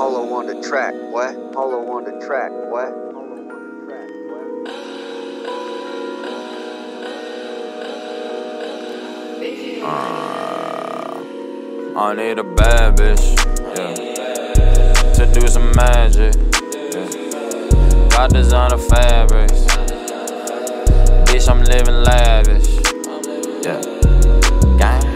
on the track, what? Hollow on the track, what? Uh, I need a bad bitch, yeah. To do some magic, yeah. Got designer fabrics. Bitch, I'm living lavish.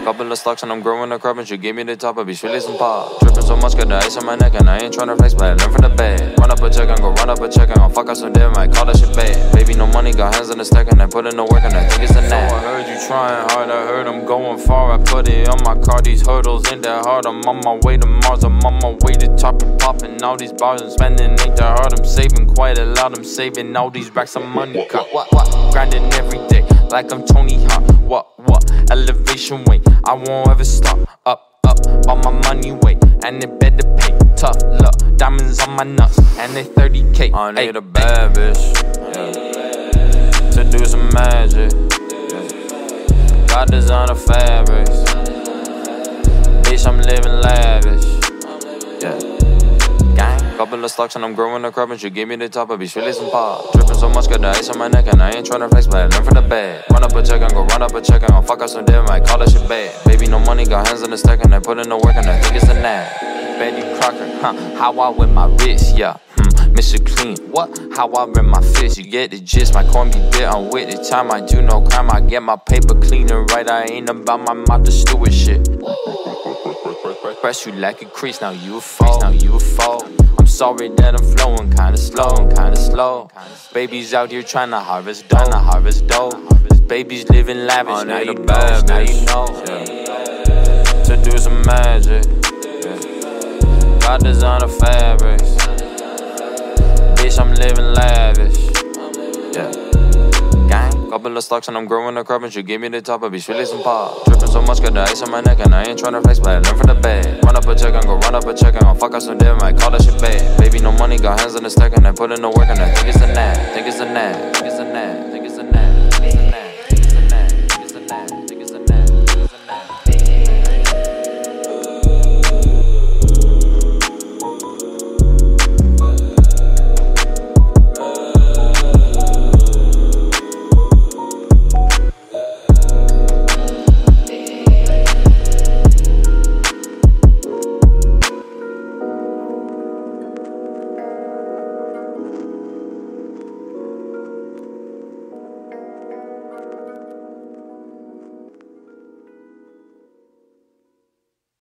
Couple of stocks and I'm growing the crop and she gave me the top, but be really some pop. Dripping so much, got the ice on my neck and I ain't tryna flex, but I learn from the bed. Run up a check and go run up a check and I'll fuck up some dead, might call that shit bad. Baby, no money, got hands in the stack and I put in the work and I think it's a knack. So I heard you trying hard, I heard I'm going far. I put it on my car, these hurdles ain't that hard. I'm on my way to Mars, I'm on my way to top and popping all these bars and spending ain't that hard. I'm saving quite a lot, I'm saving all these racks of money. Cut, what, what? Grinding every day like I'm Tony Hawk. What, what? Elevation weight, I won't ever stop. Up, up, on my money weight, and it better pay. Tough luck, diamonds on my nuts, and they 30k. I need a bad bitch, yeah. To do some magic, yeah. Got designer fabrics. Bitch, I'm living lavish, Couple of stocks and I'm growing the crop and she gave me the top, but be really some pop. Dripping so much, got the ice on my neck and I ain't tryna flex, but I learn from the bad. Run up a check and go run up a check and I'll fuck up some dead, might call that shit bad. Baby, no money, got hands on the stack and I put in the work and I think it's a nap. Betty Crocker, huh? How I win my wrist, yeah. Hmm, Mr. Clean, what? How I run my fist, you get the gist. My corn be bit, I'm with the time. I do no crime, I get my paper clean and right. I ain't about my mouth to steward shit. Press you like a crease, now you a fall, now you a fall. Sorry that I'm flowing kinda slow, kinda slow. Babies out here trying to harvest dough, to harvest dough. Babies living lavish, oh, now you know, now you know. Yeah. To do some magic, yeah. got designer fabrics. Bitch, I'm living lavish. Couple of stocks and I'm growing the crop and she gave me the top, but be really some pop. Dripping so much, got the ice on my neck and I ain't tryna flex, but I learn from the bad. Run up a check and go run up a check and I'll fuck up some dead, might call that shit bad. Baby, no money, got hands in the stack and I put in the work and I think it's a nap, think it's a nap, think it's a nap.